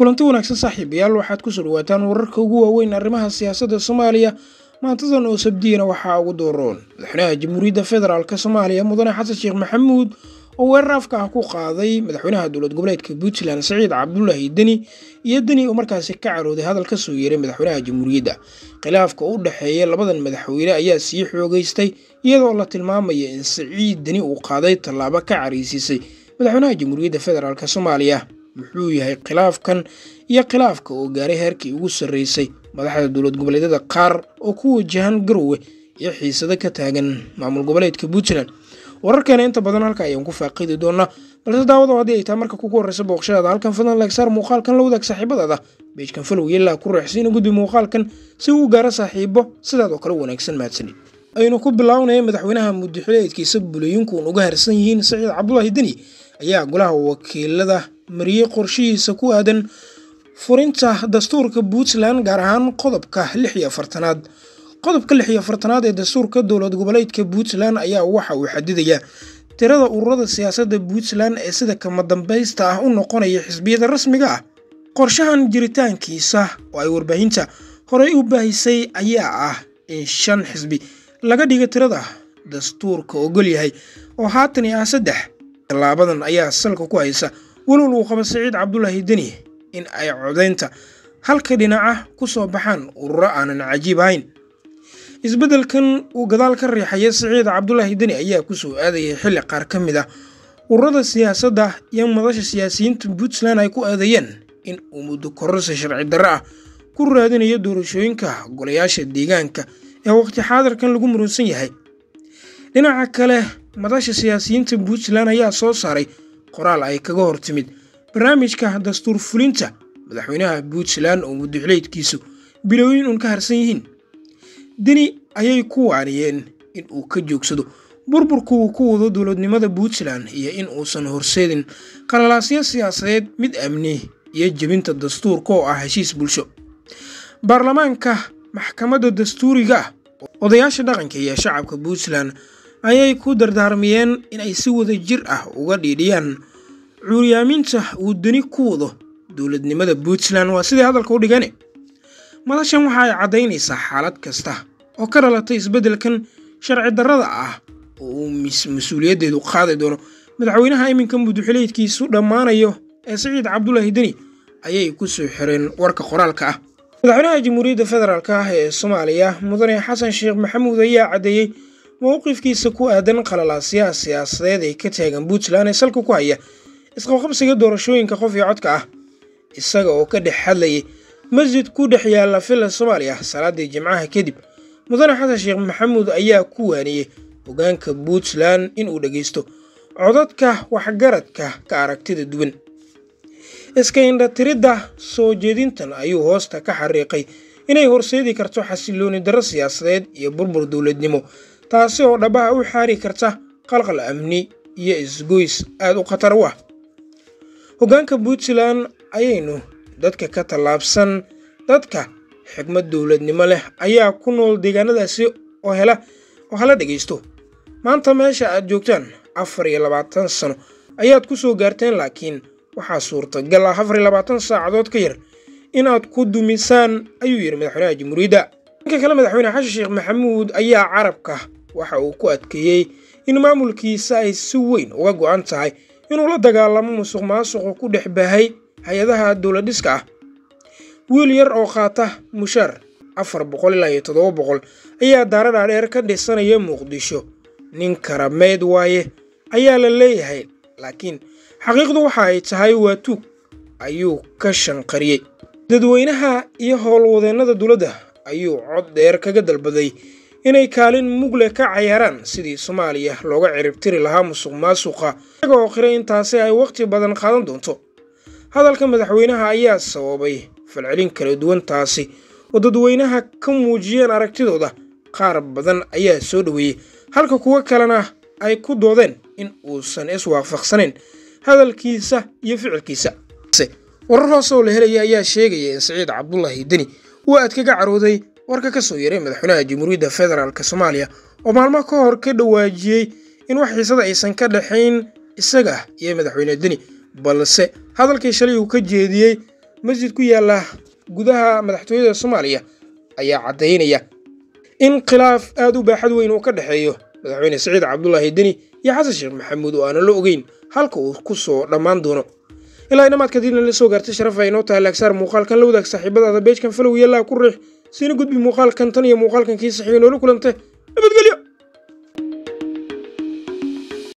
kulanti wanaagsan saaxiibayaal waxaad ku soo dhawaataan wararka ugu waaweyn arrimaha siyaasadda soomaaliya. Maantadan oo sabdiyana waxaa ugu dooroon madaxweynaha jamhuuriyadda federaalk soomaaliya mudane xasan sheekh maxamuud oo weerar afka ah ku qaaday madaxweynaha dowlad goboleedka puntland saciid cabdulaahi deni iyo deni oo markaasi ka carooday hadal ka soo yeeray madaxweynaha jamhuuriyadda. Khilaafka u dhexeeya labadan madaxweyne ayaa sii xoogeystay iyadoo la tilmaamaya in saciid deni uu qaaday tallaabo ka caraysiisay madaxweynaha jamhuuriyadda federaalk soomaaliya muxuu yahay khilaafkan iyo khilaafka oo gaaray heerkii ugu sarreysay madaxda dowlad goboleedyada qaar oo ku wajahan garowe iyo xiisado ka taagan maamul goboleedka puntland. Wararkeena inta badan halka ayaan ku faaqidi doonaa balse daawado haddii ay tahay marka kugu horreysa booqashadaada halkan fadlan laegsaar muuqaalkan la wadaag saaxiibadaada beejkan falow yellaa ku reexsiina gudbi muuqaalkan si uu gaaro saaxiibo sidaad oo kale wanaagsan mahadsanid aynu ku bilownaya madaxweynaha muddaxileedkiisa bulooyinkuun uga harsan yihiin saciid cabdulaahi deni ayaa golaha wakiilada mariyey qorshihiisa ku aadan furinta dastuurka puntland gaar ahaan qodobka lix iyo afartanaad. Qodobka lix iyo afartanaad ee dastuurka dowlad goboleedka puntland ayaa waxa uu xadidayaa tirada ururada siyaasadda puntland ee sida kama dambaysta ah u noqonaya xisbiyada rasmiga ah. Qorshahan jiritaankiisa oo ay warbaahinta horey u baahisay ayaa ah in shan xisbi laga dhiga tirada dastuurka ogol yahay oo haatan ah saddex. Tallaabadan ayaa salka ku haysa walwal uu qaba saciid cabdulaahi deni in ay codaynta halka dhinaca ku soo baxaan ururo aanan cajiib ahayn. Isbeddelkan uu gadaal ka riixaya saciid cabdulaahi deni ayaa ku soo aadayay xilli qaar ka mid ah. Ururada siyaasadda iyo madasha siyaasiyiinta puntland ay ku aadayeen in uu muddo kororsi sharci darre ah ku raadinayo doorashooyinka golayaasha deegaanka ee waqti xaadirkan lagu muransan yahay. Dhinaca kale madasha siyaasiyiinta puntland ayaa soo saaray qoraal ay kaga hor timid barnaamijka dastuur fulinta madaxweynaha puntland oo muddaxileedkiisu bilowyin uun ka harsan yihiin. Deni ayay ku waaniyeen in uu ka joogsado burburka uu ku wado dowladnimada puntland iyo in uusan horseedin qalalaasyo siyaasadeed mid amni iyo jebinta dastuurka oo ah heshiis bulsho. Baarlamaanka maxkamadda dastuuriga odayaasha dhaqanka iyo shacabka puntland ayay ku dardaarmiyeen in ay si wada jir ah uga dhiidhiyaan. Cuuryaaminta uu deni ku wado dowladnimada puntland. Waa sidai hadalka u dhigane? Madashan waxa ay caddaynaysaa xaalad kasta oo ka dhalatay isbeddelkan sharci darrada ah oo uu mas'uuliyaddeedu qaadi doono. Madaxweynaha iminka muddaxileedkiisu dhammaanayo ee saciid cabdulaahi deni ayay ku soo xireen warka qoraalka ah. Madaxweynaha jamhuuriyadda federaalk ah ee soomaaliya mudane xasan sheekh maxamuud ayaa caddeeyey mowqifkiisa ku aadan qalalaasyaha siyaasadeed ee ka taagan puntland ee salka ku haya isqabqabsiga doorashooyinka qof iyo codka ah isaga oo ka dhex hadlayay masjid ku dhex yaalla villa soomaaliya salaadii jimcaha kadib mudane xasan sheekh maxamuud ayaa ku waaniyey hogaanka puntland inuu dhegaysto codadka waxgaradka ka aragtida duwan. Iska indhatiridda soo jeedintan ayuu hoosta ka xariiqay inay horseedi karto xasilooni darro siyaasadeed iyo burbur dowladnimo taasi oo dhabaha u xaari karta qalqal amni iyo isgoys aada u khatar u ah. Hoggaanka puntland ayaynu dadka ka tallaabsan dadka xigmad dowladnimo leh ayaa ku nool deegaanadaasi oo hela oo hala dhegaysto maanta meesha aad joogtaan afar iyo labaatan sano ayaad ku soo gaarteen laakiin waxaa suurtagal ah afar iyo labaatan saacadood ka yar inaad ku dumisaan ayuu yidhi madaxweynaha jamhuuriyadda. Dhanka kale madaxweyne xasan sheekh maxamuud ayaa carabka waxa uu ku adkeeyey in maamulkiisa ay si weyn uga go'an tahay inuu la dagaalamo musuq maasuqu ku dhex baahay hay'adaha dowladhiska ah. Wiil yar oo qaata mushaar afar boqol ilaa iyo toddoba boqol ayaa daara dhaadheer ka dhisanaya muqdisho. Nin karameed waaye ayaa la leeyahay laakiin xaqiiqdu waxa ay tahay waa tuug ayuu ka shanqariyey. Dadweynaha iyo howlwadeennada dowladda ayuu cod dheer kaga dalbaday inay kaalin mugle ka cayaaraan sidii soomaaliya looga ciribtiri lahaa musuq maasuqa isaga oo qiray intaasi ay wakhti badan qaadan doonto. Hadalka madaxweynaha ayaa sababay falcelin kala duwan taasi oo dadweynaha ka muujiyeen aragtidooda qaar badan ayaa soo dhoweeyey halka kuwo kalena ay ku doodeen in uusan iswaafaqsanayn hadalkiisa iyo ficilkiisa. Warar hoose oo la helaya ayaa sheegaya in saciid cabdulaahi deni uu aad kaga carooday warka ka soo yaray madaxweynaha jamhuuriyadda federaalk soomaaliya oo maalmo ka hor ka dhawaajiyey in wax xiisada aysan ka dhexayn isaga iyo madaxweyne deni balse hadalkii shalay uu ka jeediyey masjid ku yaalla gudaha madaxtooyada soomaaliya ayaa caddaynaya in khilaaf aad u baaxad weyn uu ka dhexeeyo madaxweyne siciid cabdulaahi deni iyo xasan sheekh maxamuud oo aanan la ogeyn halka uu ku soo dhammaan doono. Ilaa inamaad kadibna la soo gaartay sharaf ay inoo tahay laagsaar muuqaalkan la wadaag saaxiibadaada beejkan falow yallaa ku riix siina gudbi muuqaalkan tan iyo muuqaalkan kii saxiiyo noola kulante nabadgelyo